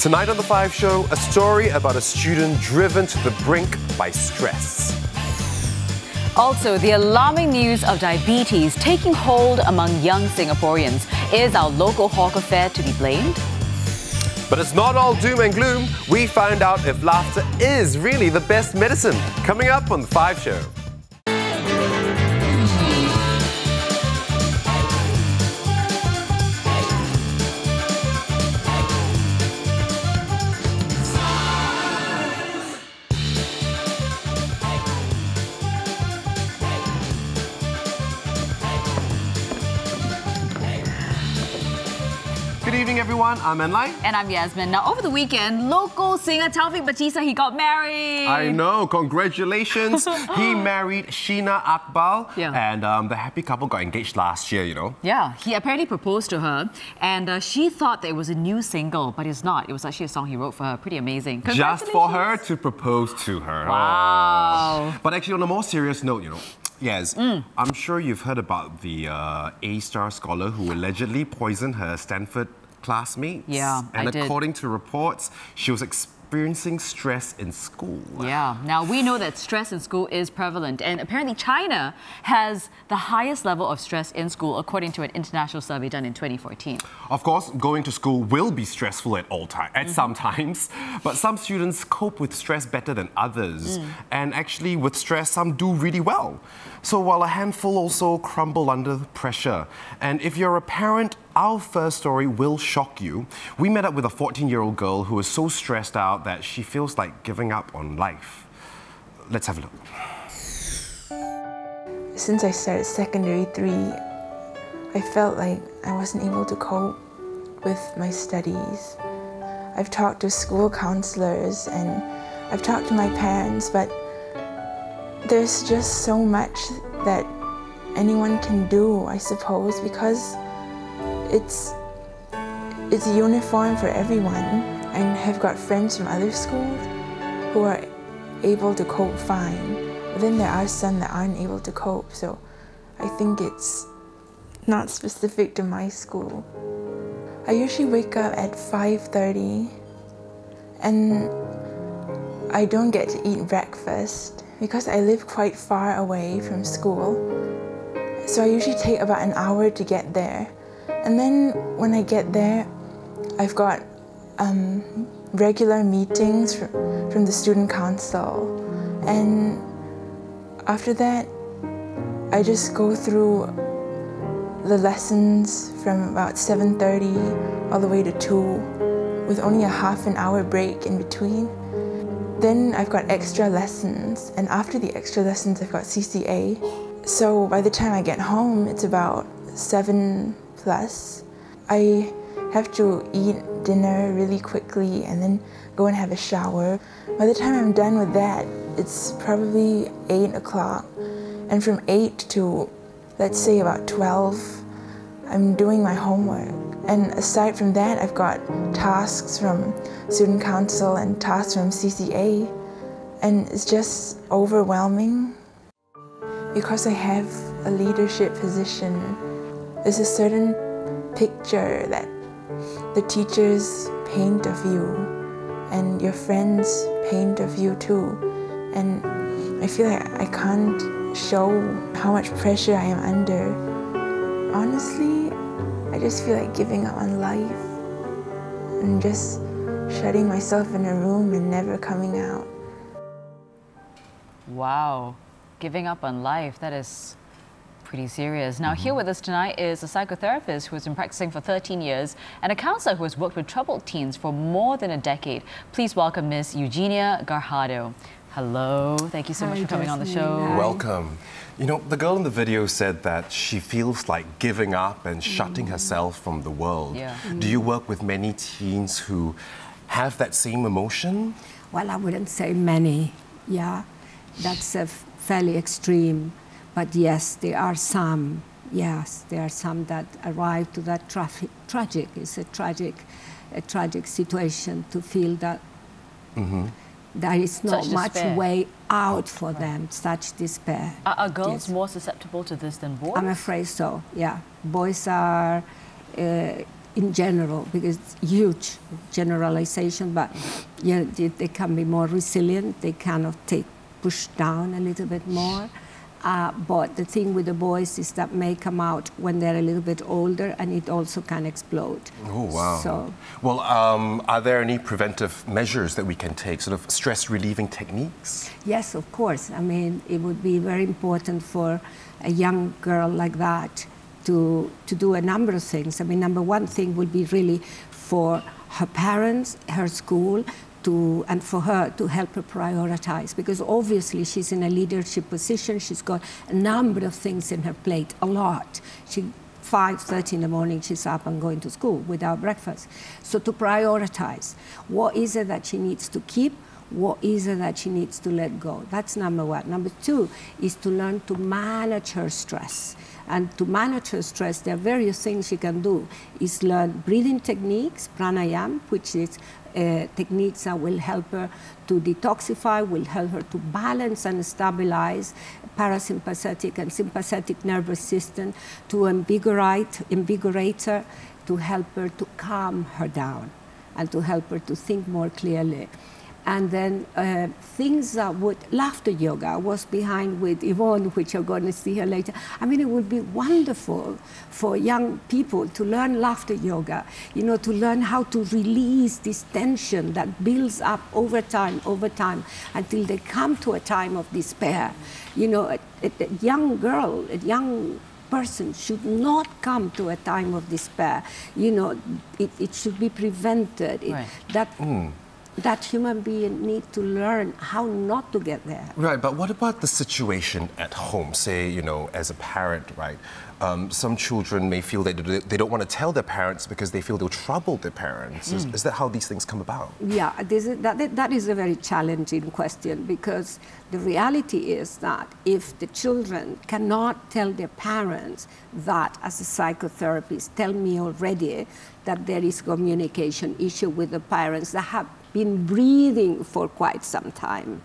Tonight on The Five Show, a story about a student driven to the brink by stress. Also, the alarming news of diabetes taking hold among young Singaporeans. Is our local hawker fare to be blamed? But it's not all doom and gloom. We find out if laughter is really the best medicine. Coming up on The Five Show. Everyone. I'm Enlai. And I'm Yasmin. Now, over the weekend, local singer Taufik Batisah, he got married. I know. Congratulations. he married Sheena Akbal. Yeah. And um, the happy couple got engaged last year, you know. Yeah, he apparently proposed to her, and uh, she thought that it was a new single, but it's not. It was actually a song he wrote for her. Pretty amazing. Just for her to propose to her. Wow. Oh. But actually, on a more serious note, you know, Yes, I'm sure you've heard about the uh, A-star scholar who allegedly poisoned her Stanford classmates. Yeah, I And did. according to reports, she was experiencing stress in school. Yeah. Now we know that stress in school is prevalent, and apparently China has the highest level of stress in school, according to an international survey done in 2014. Of course, going to school will be stressful at all time, at some times, but some students cope with stress better than others, mm. and actually, with stress, some do really well. So while a handful also crumble under pressure, and if you're a parent, our first story will shock you. We met up with a 14-year-old girl who is so stressed out that she feels like giving up on life. Let's have a look. Since I started secondary three, I felt like I wasn't able to cope with my studies. I've talked to school counselors and I've talked to my parents, but there's just so much that anyone can do, I suppose, because it's it's uniform for everyone. And I have got friends from other schools who are able to cope fine. But then there are some that aren't able to cope. So I think it's not specific to my school. I usually wake up at 5:30 and I don't get to eat breakfast because I live quite far away from school. So I usually take about an hour to get there. And then when I get there, I've got um, regular meetings fr- from the student council. And after that, I just go through the lessons from about 7.30 all the way to 2 with only a half an hour break in between. Then I've got extra lessons, and after the extra lessons, I've got CCA. So by the time I get home, it's about 7 plus. I have to eat dinner really quickly and then go and have a shower. By the time I'm done with that, it's probably 8 o'clock. And from 8 to, let's say, about 12, I'm doing my homework. And aside from that, I've got tasks from student council and tasks from CCA. And it's just overwhelming. Because I have a leadership position, there's a certain picture that the teachers paint of you and your friends paint of you too. And I feel like I can't show how much pressure I am under. Honestly, I just feel like giving up on life and just shutting myself in a room and never coming out. Wow. Giving up on life, that is pretty serious. Now, here mm-hmm. with us tonight is a psychotherapist who has been practicing for 13 years and a counselor who has worked with troubled teens for more than a decade. Please welcome Miss Eugenia Garhado. Hello. Thank you so much for coming on the show. Hi. Welcome. You know, the girl in the video said that she feels like giving up and shutting mm. herself from the world. Yeah. Do you work with many teens who have that same emotion? Well, I wouldn't say many. Yeah, that's a f- fairly extreme. But yes, there are some. Yes, there are some that arrive to that traffic, tragic. It's a tragic, a tragic situation to feel that there is not Such much despair. way out for them. Such despair. Are, are girls Yes. more susceptible to this than boys? I'm afraid so. Yeah, boys are uh, in general, because it's huge generalization, but yeah, they, they can be more resilient. They kind of take push down a little bit more. Uh, but the thing with the boys is that may come out when they're a little bit older and it also can explode. Oh, wow. So, Well, um, are there any preventive measures that we can take, sort of stress relieving techniques? yes, of course. I mean, it would be very important for a young girl like that to, to do a number of things. I mean, number one thing would be really for her parents, her school, to, and for her to help her prioritize because obviously she's in a leadership position. She's got a number of things in her plate, a lot. She 5.30 in the morning she's up and going to school without breakfast. So to prioritize, what is it that she needs to keep? What is it that she needs to let go? That's number one. Number two is to learn to manage her stress. And to manage her stress, there are various things she can do. Is learn breathing techniques, pranayam, which is uh, techniques that will help her to detoxify, will help her to balance and stabilize parasympathetic and sympathetic nervous system, to invigorate, invigorate her, to help her to calm her down, and to help her to think more clearly. And then uh, things that would, laughter yoga was behind with Yvonne, which you're going to see her later. I mean, it would be wonderful for young people to learn laughter yoga, you know, to learn how to release this tension that builds up over time, over time, until they come to a time of despair. You know, a, a, a young girl, a young person should not come to a time of despair. You know, it, it should be prevented. It- Right. that, that human being need to learn how not to get there. Right, but what about the situation at home? Say, you know, as a parent, right? Um, some children may feel that they- don't want to tell their parents because they feel they'll trouble their parents. Is, is that how these things come about? Yeah, this is, that, that is a very challenging question because the reality is that if the children cannot tell their parents that, as a psychotherapist, tell me already that there is communication issue with the parents that have been breathing for quite some time,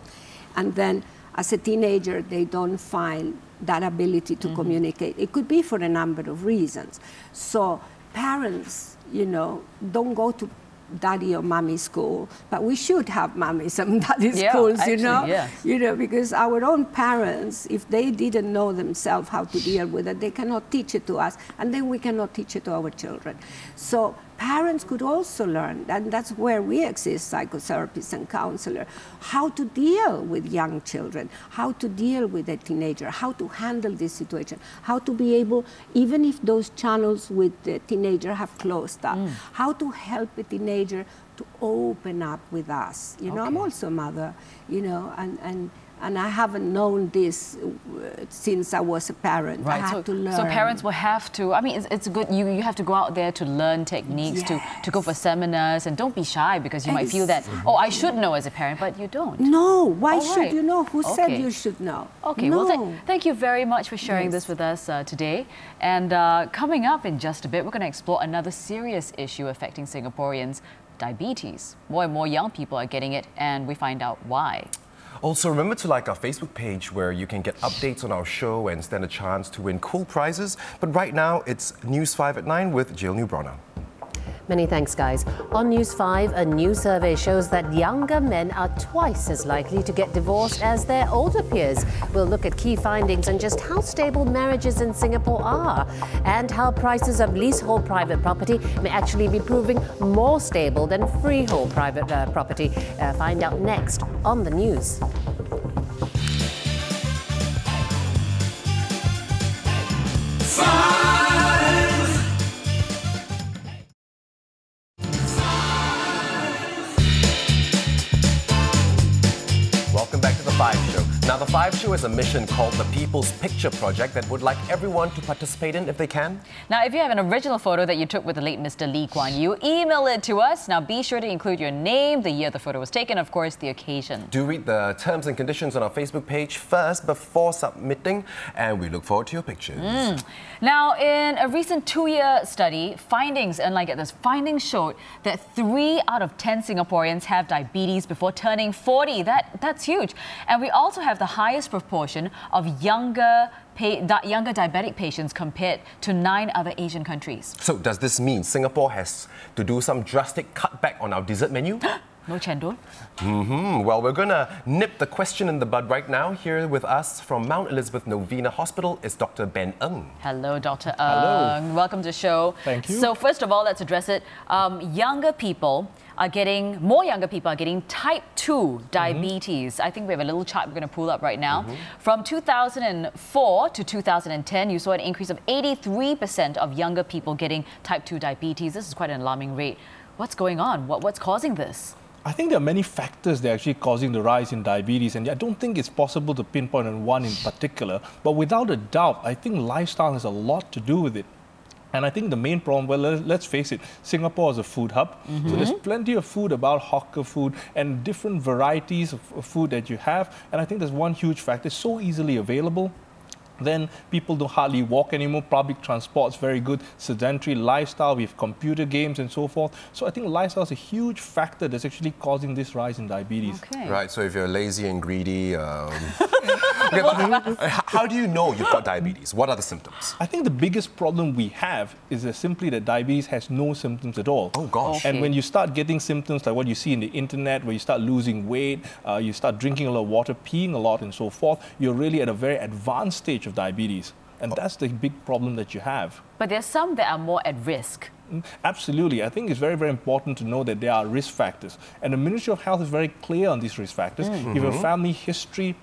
and then as a teenager they don't find that ability to mm-hmm. communicate. It could be for a number of reasons. So parents, you know, don't go to daddy or mommy school, but we should have mommies and daddy Yeah, schools, you know, yes. you know, because our own parents, if they didn't know themselves how to deal with it, they cannot teach it to us, and then we cannot teach it to our children. So parents could also learn, and that's where we exist, psychotherapists and counselors, how to deal with young children, how to deal with a teenager, how to handle this situation, how to be able, even if those channels with the teenager have closed up, mm. how to help a teenager to open up with us. You know, I'm also a mother, you know, and, and, and I haven't known this uh, since I was a parent. I had so, to learn. so parents will have to. I mean, it's, it's good. You you have to go out there to learn techniques, to to go for seminars, and don't be shy because you might feel that oh I should know as a parent, but you don't. No, why should right. you know? Who said you should know? Okay, no. well, th- thank you very much for sharing this with us uh, today. And uh, coming up in just a bit, we're going to explore another serious issue affecting Singaporeans diabetes. More and more young people are getting it, and we find out why. Also, remember to like our Facebook page where you can get updates on our show and stand a chance to win cool prizes. But right now, it's News 5 at 9 with Jill Neubronner. Many thanks, guys. On News 5, a new survey shows that younger men are twice as likely to get divorced as their older peers. We'll look at key findings and just how stable marriages in Singapore are and how prices of leasehold private property may actually be proving more stable than freehold private uh, property. Uh, find out next on the news. The Five Show is a mission called the People's Picture Project that would like everyone to participate in if they can. Now, if you have an original photo that you took with the late Mr. Lee Kuan Yew, email it to us. Now, be sure to include your name, the year the photo was taken, of course, the occasion. Do read the terms and conditions on our Facebook page first before submitting, and we look forward to your pictures. Mm. Now, in a recent two-year study, findings, and like this, findings showed that three out of 10 Singaporeans have diabetes before turning 40. That, that's huge. And we also have have the highest proportion of younger, pa- di- younger diabetic patients compared to nine other Asian countries. So does this mean Singapore has to do some drastic cutback on our dessert menu? No chendol? Hmm, well, we're gonna nip the question in the bud right now. Here with us from Mount Elizabeth Novena Hospital is Dr. Ben Ng. Hello, Dr. Hello. Ng. Welcome to the show. Thank you. So, first of all, let's address it. Um, younger people are getting, more younger people are getting type 2 diabetes. I think we have a little chart we're going to pull up right now. From 2004 to 2010, you saw an increase of 83% of younger people getting type 2 diabetes. This is quite an alarming rate. What's going on? What, what's causing this? I think there are many factors that are actually causing the rise in diabetes, and I don't think it's possible to pinpoint on one in particular. But without a doubt, I think lifestyle has a lot to do with it. And I think the main problem, well, let- let's face it, Singapore is a food hub. So there's plenty of food about hawker food and different varieties of, of food that you have. And I think there's one huge factor, it's so easily available. Then people don't hardly walk anymore. Public transport's very good. Sedentary lifestyle. We have computer games and so forth. So I think lifestyle is a huge factor that's actually causing this rise in diabetes. Okay. Right, so if you're lazy and greedy, um... okay, but how do you know you've got diabetes? What are the symptoms? I think the biggest problem we have is that simply that diabetes has no symptoms at all. Oh, gosh. And when you start getting symptoms like what you see in the internet, where you start losing weight, uh, you start drinking a lot of water, peeing a lot, and so forth, you're really at a very advanced stage of diabetes. And that's the big problem that you have. But there's some that are more at risk. Mm, Absolutely. I think it's very, very important to know that there are risk factors. And the Ministry of Health is very clear on these risk factors. If you have a family history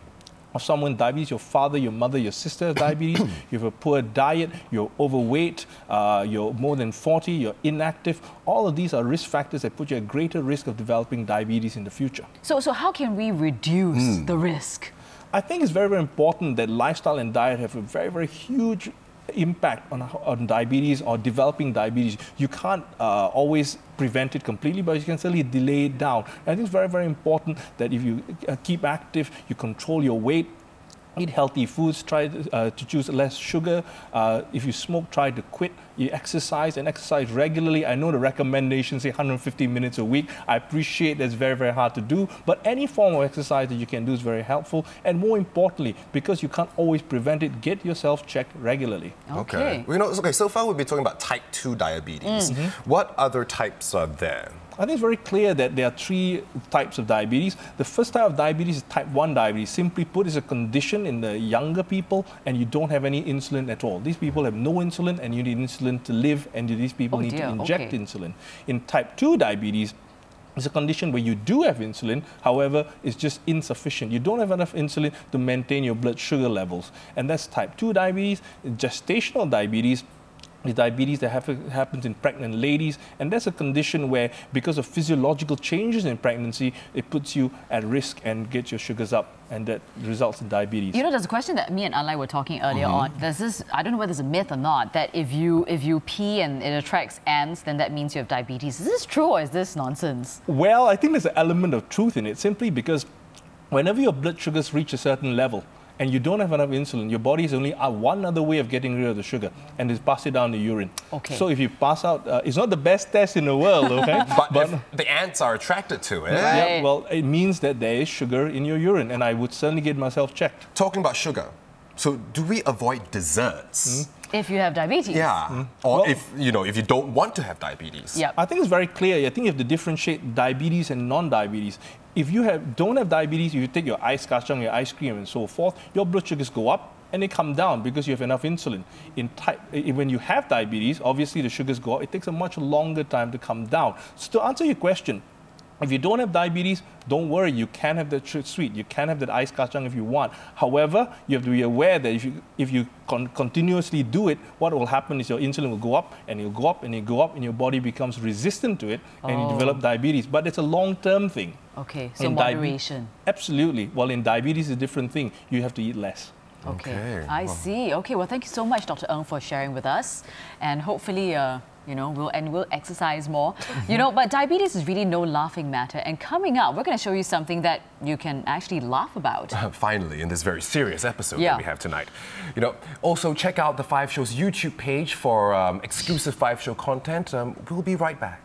of someone with diabetes, your father, your mother, your sister has diabetes, you have a poor diet, you're overweight, uh, you're more than 40, you're inactive, all of these are risk factors that put you at greater risk of developing diabetes in the future. So, so how can we reduce the risk? I think it's very, very important that lifestyle and diet have a very, very huge impact on, on diabetes or developing diabetes. You can't uh, always prevent it completely, but you can certainly delay it down. And I think it's very, very important that if you uh, keep active, you control your weight, eat healthy foods, try uh, to choose less sugar. Uh, if you smoke, try to quit. You exercise and exercise regularly. I know the recommendations say 150 minutes a week. I appreciate that's very, very hard to do, but any form of exercise that you can do is very helpful. And more importantly, because you can't always prevent it, get yourself checked regularly. Okay. You know, okay, so far we've been talking about type 2 diabetes. What other types are there? I think it's very clear that there are three types of diabetes. The first type of diabetes is type 1 diabetes. Simply put, it's a condition in the younger people and you don't have any insulin at all. These people have no insulin and you need insulin to live and these people Oh need dear, to inject okay. insulin. In type 2 diabetes, it's a condition where you do have insulin, however, it's just insufficient. You don't have enough insulin to maintain your blood sugar levels. And that's type 2 diabetes. Gestational diabetes is diabetes that have, happens in pregnant ladies, and that's a condition where, because of physiological changes in pregnancy, it puts you at risk and gets your sugars up, and that results in diabetes. You know, there's a question that me and Alai were talking earlier mm-hmm. on. There's this, I don't know whether it's a myth or not, that if you if you pee and it attracts ants, then that means you have diabetes. Is this true or is this nonsense? Well, I think there's an element of truth in it simply because whenever your blood sugars reach a certain level and you don't have enough insulin, your body is only uh, one other way of getting rid of the sugar, and is pass it down the urine. Okay. So if you pass out, uh, it's not the best test in the world, okay? But, if the ants are attracted to it. Right. yeah, well, it means that there is sugar in your urine, and I would certainly get myself checked. Talking about sugar, so do we avoid desserts? If you have diabetes. Yeah. Or Well- if you know, if you don't want to have diabetes. Yep. I think it's very clear. I think you have to differentiate diabetes and non-diabetes. If you have don't have diabetes, if you take your ice kacang, your ice cream, and so forth, your blood sugars go up and they come down because you have enough insulin. In type, when you have diabetes, obviously the sugars go up. It takes a much longer time to come down. So to answer your question, if you don't have diabetes, don't worry. You can have that sweet. You can have that ice kacang if you want. However, you have to be aware that if you if you con- continuously do it, what will happen is your insulin will go up and it'll go up and it'll go up, and your body becomes resistant to it, and you Oh. develop diabetes. But it's a long-term thing. Okay, so In diabe- moderation. Absolutely. Well, in diabetes, it's a different thing. You have to eat less. Okay. Okay, I wow. see. Okay, well, thank you so much, Dr. Ng, for sharing with us. And hopefully, uh, you know, we'll, and we'll exercise more. you know, but diabetes is really no laughing matter. And coming up, we're going to show you something that you can actually laugh about. Finally, in this very serious episode Yeah. that we have tonight. You know, also check out the Five Show's YouTube page for um, exclusive Five Show content. Um, we'll be right back.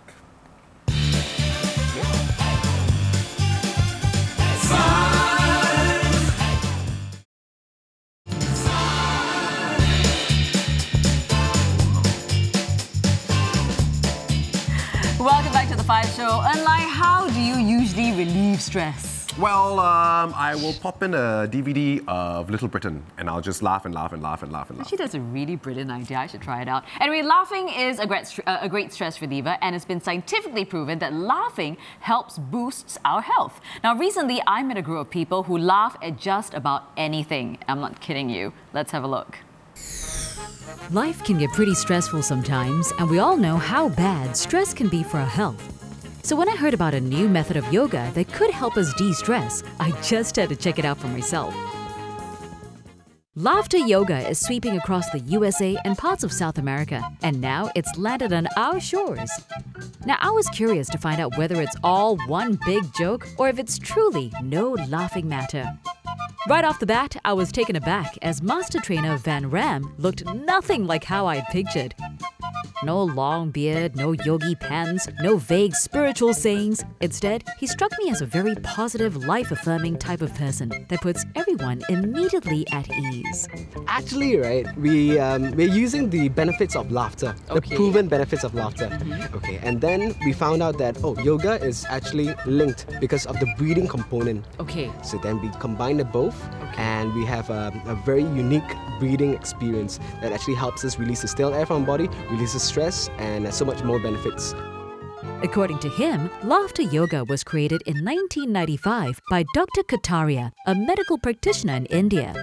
Relieve stress? Well, um, I will pop in a DVD of Little Britain and I'll just laugh and laugh and laugh and laugh and laugh. Actually, that's a really brilliant idea. I should try it out. Anyway, laughing is a great, uh, a great stress reliever, and it's been scientifically proven that laughing helps boosts our health. Now, recently, I met a group of people who laugh at just about anything. I'm not kidding you. Let's have a look. Life can get pretty stressful sometimes, and we all know how bad stress can be for our health. So when I heard about a new method of yoga that could help us de-stress, I just had to check it out for myself. Laughter yoga is sweeping across the USA and parts of South America, and now it's landed on our shores. Now, I was curious to find out whether it's all one big joke or if it's truly no laughing matter. Right off the bat, I was taken aback as master trainer Van Ram looked nothing like how I'd pictured. No long beard, no yogi pants, no vague spiritual sayings. Instead, he struck me as a very positive, life affirming type of person that puts everyone immediately at ease. Actually, right, we um, we're using the benefits of laughter, Okay. the proven benefits of laughter. Okay, and then we found out that oh, yoga is actually linked because of the breathing component. Okay. So then we combine the both, and we have a, a very unique breathing experience that actually helps us release the stale air from our body, releases stress, and so much more benefits. According to him, laughter yoga was created in 1995 by Dr. Kataria, a medical practitioner in India.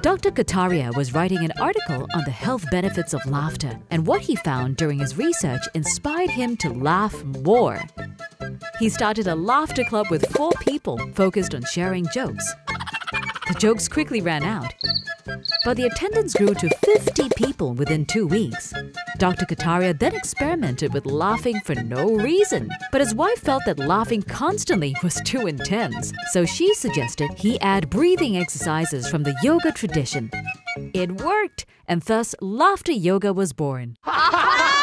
Dr. Kataria was writing an article on the health benefits of laughter, and what he found during his research inspired him to laugh more. He started a laughter club with four people focused on sharing jokes. The jokes quickly ran out, but the attendance grew to 50 people within two weeks. Dr. Kataria then experimented with laughing for no reason, but his wife felt that laughing constantly was too intense, so she suggested he add breathing exercises from the yoga tradition. It worked, and thus laughter yoga was born.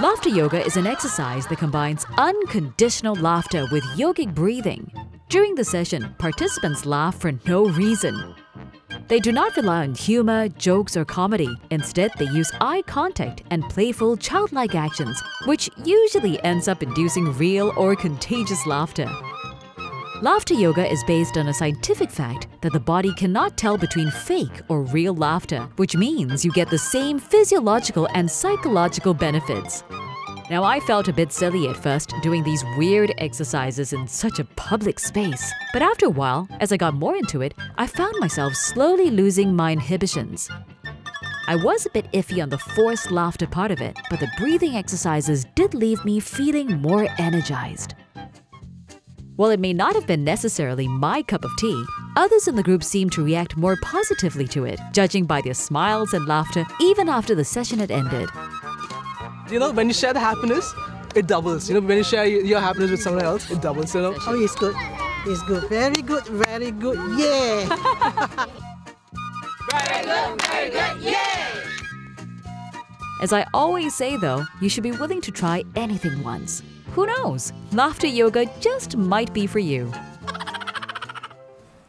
Laughter yoga is an exercise that combines unconditional laughter with yogic breathing. During the session, participants laugh for no reason. They do not rely on humor, jokes, or comedy. Instead, they use eye contact and playful, childlike actions, which usually ends up inducing real or contagious laughter. Laughter yoga is based on a scientific fact that the body cannot tell between fake or real laughter, which means you get the same physiological and psychological benefits. Now, I felt a bit silly at first doing these weird exercises in such a public space. But after a while, as I got more into it, I found myself slowly losing my inhibitions. I was a bit iffy on the forced laughter part of it, but the breathing exercises did leave me feeling more energized. While it may not have been necessarily my cup of tea, others in the group seemed to react more positively to it, judging by their smiles and laughter even after the session had ended. You know, when you share the happiness, it doubles. You know, when you share your happiness with someone else, it doubles. You know. Oh, it's good. It's good. Yeah Very good. Very good. Yeah. As I always say though, you should be willing to try anything once. Who knows? Laughter yoga just might be for you.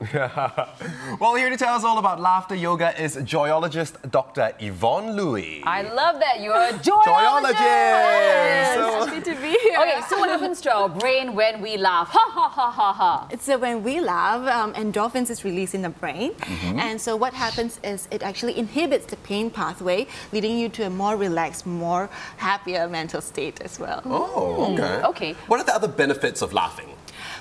Well, here to tell us all about laughter yoga is joyologist Dr. Yvonne Louis. I love that you're a joyologist. Joyologist. So- Happy to be here. Okay, so what happens to our brain when we laugh? Ha ha ha ha ha. So when we laugh, um, endorphins is released in the brain, Mm-hmm. and so what happens is it actually inhibits the pain pathway, leading you to a more relaxed, more happier mental state as well. Oh, okay. Okay. What are the other benefits of laughing?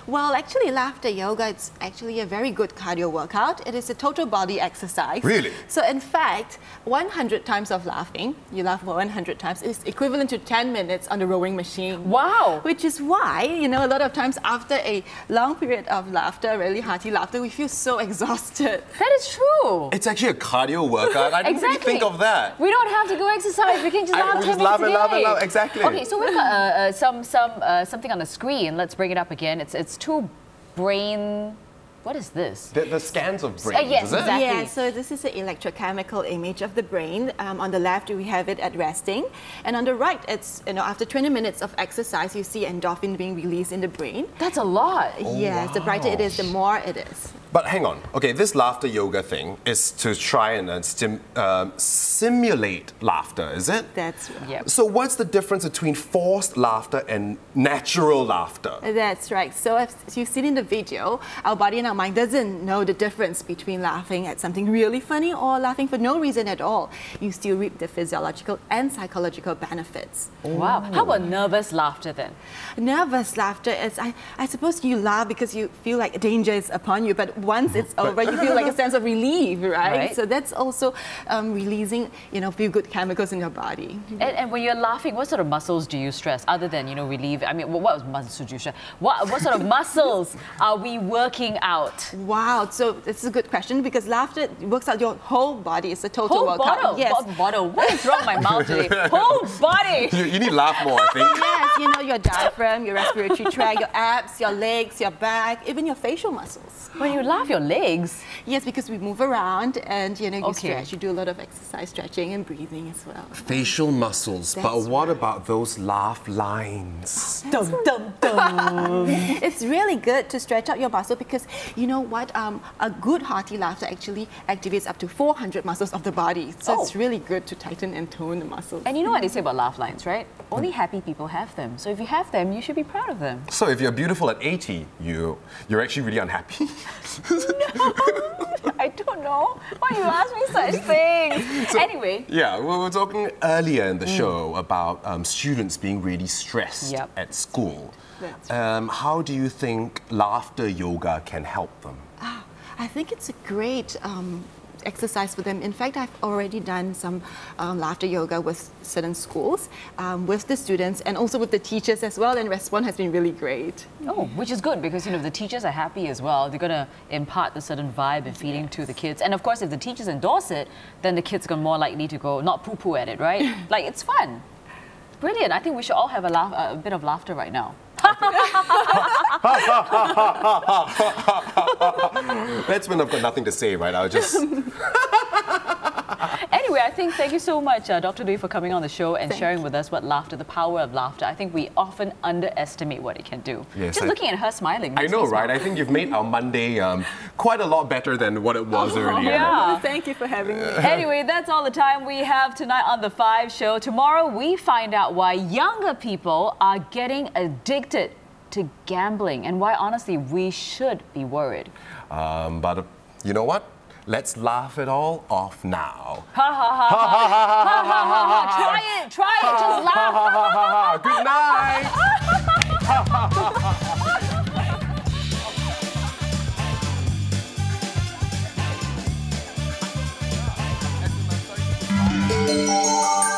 Well, actually, laughter yoga it's actually a very good cardio workout. It is a total body exercise. Really? So in fact, 100 times of laughing, you laugh for 100 times, is equivalent to 10 minutes on the rowing machine. Wow. Which is why, you know, a lot of times after a long period of laughter, really hearty laughter, we feel so exhausted. That is true. It's actually a cardio workout. I didn't Exactly. really think of that. We don't have to go exercise. We can just I- laugh we 10 just minutes laugh a and laugh and laugh. Exactly. Okay, so we've got uh, uh, some some uh, something on the screen. Let's bring it up again. It's it's two brain. What is this? The, the scans of brains, yes, is it? exactly. Yeah, so this is an electrochemical image of the brain. Um, on the left, we have it at resting, and on the right, it's you know after 20 minutes of exercise, you see endorphin being released in the brain. That's a lot. yes, the brighter it is, the more it is. But hang on. Okay, this laughter yoga thing is to try and uh, stim- um simulate laughter, is it? That's right. Yep. So what's the difference between forced laughter and natural laughter? That's right. So as you've seen in the video, our body and our mind doesn't know the difference between laughing at something really funny or laughing for no reason at all. You still reap the physiological and psychological benefits. Wow. How about nervous laughter then? Nervous laughter is, I, I suppose you laugh because you feel like danger is upon you, but once it's over, you feel like a sense of relief, right? Right. So that's also um, releasing, you know, feel good chemicals in your body. And, and when you're laughing, what sort of muscles do you stress other than, you know, relieve? I mean, what, what muscles do you stress? What, what sort of muscles are we working out? Wow, so it's a good question because laughter works out your whole body. It's a total Whole workout. bottle. Yes. Bo- bottle. What is wrong with my mouth today? Whole body. You, you need to laugh more, I think. yes, you know, your diaphragm, your respiratory tract, your abs, your legs, your back, even your facial muscles. When you laugh, your legs. Yes, because we move around and you know you Okay. stretch. You do a lot of exercise, stretching and breathing as well. Facial muscles, but That's what about those laugh lines? Dum, dum, dum. It's really good to stretch out your muscle because you know what? Um, a good hearty laughter actually activates up to 400 muscles of the body. So it's Oh. really good to tighten and tone the muscles. and you know what they say about laugh lines, right? Only happy people have them. So if you have them, you should be proud of them. So if you're beautiful at 80, you you're actually really unhappy. I don't know. Why you ask me such things? anyway, yeah, we were talking earlier in the show about um, students being really stressed Yep. at school. That's Um, how do you think laughter yoga can help them? Ah, I think it's a great um, exercise for them. In fact, I've already done some um, laughter yoga with certain schools, um, with the students, and also with the teachers as well. And response has been really great. Oh, which is good because you know the teachers are happy as well. They're gonna impart the certain vibe and feeling to the kids, and of course, if the teachers endorse it, then the kids are more likely to go not poo-poo at it, right? like it's fun, brilliant. I think we should all have a laugh, a bit of laughter right now. That's when I've got nothing to say, right? I'll just. Anyway, I think thank you so much, uh, Dr. Lee, for coming on the show and sharing with us what laughter, the power of laughter. I think we often underestimate what it can do. Yes, Just I- looking at her smiling. I know, right? smile. I think you've made our Monday um, quite a lot better than what it was earlier. yeah. Thank you for having me. Anyway, that's all the time we have tonight on The Five Show. Tomorrow, we find out why younger people are getting addicted to gambling and why, honestly, we should be worried. Um, but uh, you know what? Let's laugh it all off now. Ha ha ha ha ha ha ha ha ha ha ha. Try it, try it, just laugh. Ha ha ha ha. Good night. Ha ha ha ha ha.